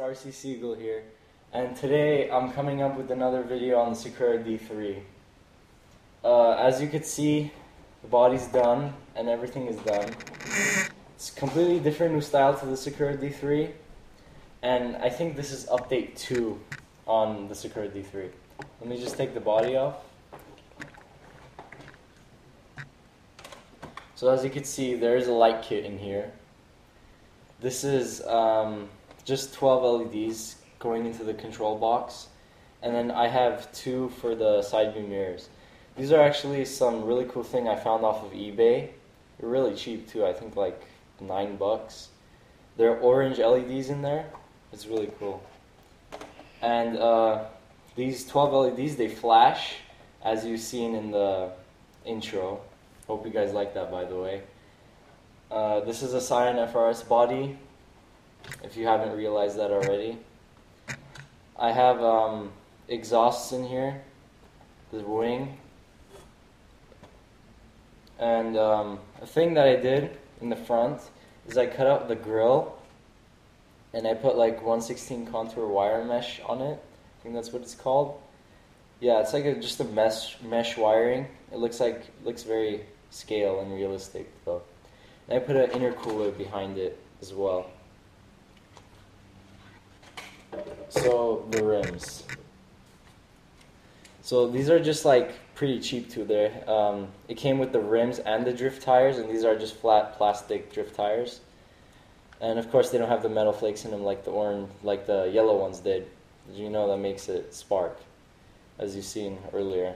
RC Seagull here, and today I'm coming up with another video on the Sakura D3. Uh, as you can see, the body's done and everything is done. It's completely different new style to the Sakura D3, and I think this is update 2 on the Sakura D3. Let me just take the body off. So as you can see, there is a light kit in here. This is um, just 12 LEDs going into the control box. And then I have two for the side view mirrors. These are actually some really cool thing I found off of eBay. They're really cheap too, I think like nine bucks. There are orange LEDs in there. It's really cool. And uh, these 12 LEDs, they flash as you've seen in the intro. Hope you guys like that by the way. Uh, this is a Scion FRS body if you haven't realized that already. I have um, exhausts in here, the wing, and um, a thing that I did in the front is I cut out the grill and I put like 116 contour wire mesh on it. I think that's what it's called. Yeah, it's like a, just a mesh mesh wiring. It looks like looks very scale and realistic though. And I put an intercooler behind it as well. So the rims. So these are just like pretty cheap too. There, um, it came with the rims and the drift tires, and these are just flat plastic drift tires. And of course, they don't have the metal flakes in them like the orange, like the yellow ones did. Did you know that makes it spark, as you've seen earlier?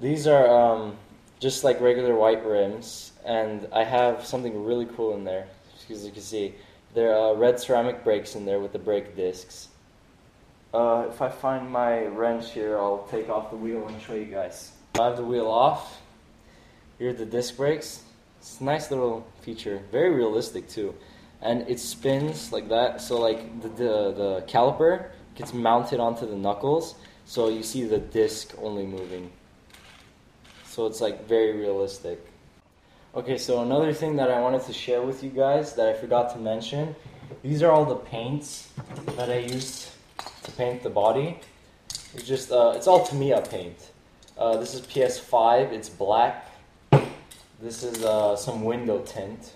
These are um, just like regular white rims, and I have something really cool in there. As you can see, there are red ceramic brakes in there with the brake discs. Uh, if I find my wrench here, I'll take off the wheel and show you guys. I have the wheel off. Here are the disc brakes. It's a nice little feature, very realistic too, and it spins like that. So like the the, the caliper gets mounted onto the knuckles, so you see the disc only moving. So it's like very realistic. Okay, so another thing that I wanted to share with you guys that I forgot to mention, these are all the paints that I used to paint the body. It's just, uh, it's all Tamiya paint. Uh, this is PS5, it's black. This is uh, some window tint.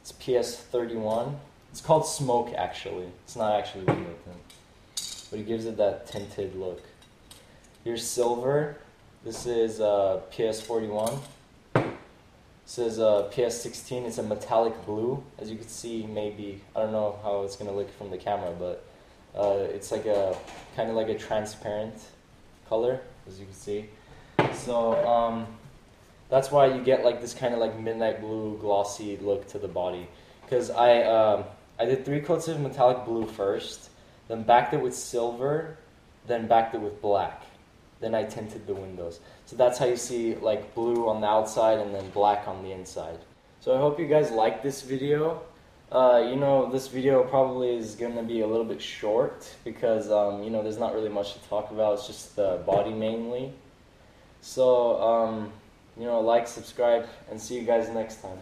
It's PS31. It's called Smoke actually. It's not actually window tint. But it gives it that tinted look. Here's silver. This is uh, PS41. Is a PS16. It's a metallic blue, as you can see. Maybe I don't know how it's gonna look from the camera, but uh, it's like a kind of like a transparent color, as you can see. So um, that's why you get like this kind of like midnight blue glossy look to the body. Because I um, I did three coats of metallic blue first, then backed it with silver, then backed it with black. Then I tinted the windows. So that's how you see like blue on the outside and then black on the inside. So I hope you guys like this video. Uh, you know, this video probably is going to be a little bit short because, um, you know, there's not really much to talk about. It's just the body mainly. So, um, you know, like, subscribe, and see you guys next time.